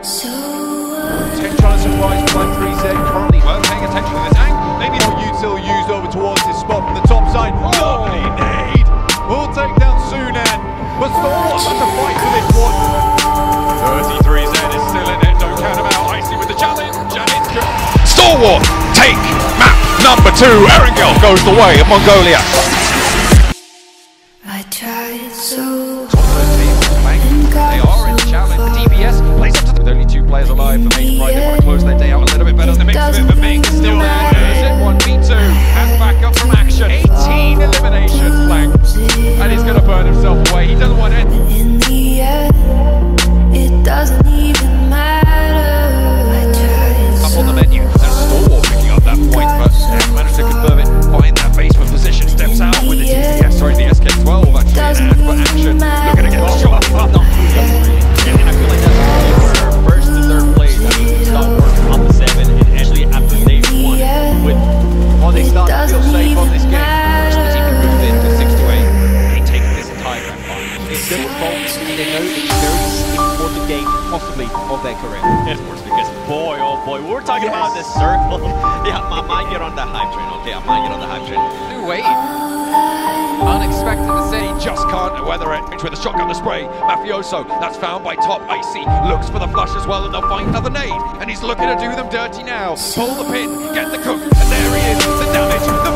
Tech trying to surprise by 3Z. Currently weren't paying attention to this angle. Maybe for Util used over towards his spot from the top side. Lovely nade. Will take down Sunan. But Stormwatch has to fight for this one. 33Z is still in it. Don't count him out. Icy with the challenge. And it's good. Stalwart take map number two. Erangel goes the way of Mongolia. I tried so They are in the challenge. Away. He doesn't they know it's a very important game, possibly, of their career. Of course, because boy, oh boy, we were talking about this circle. yeah, I might get on the hype train. Okay, I might get on the hype train. New wave. Unexpected to say, he just can't weather it. With a shotgun to spray, Mafioso, that's found by top. Icy looks for the flush as well, and they'll find another nade. And he's looking to do them dirty now. Pull the pin, get the cook, and there he is. The damage, the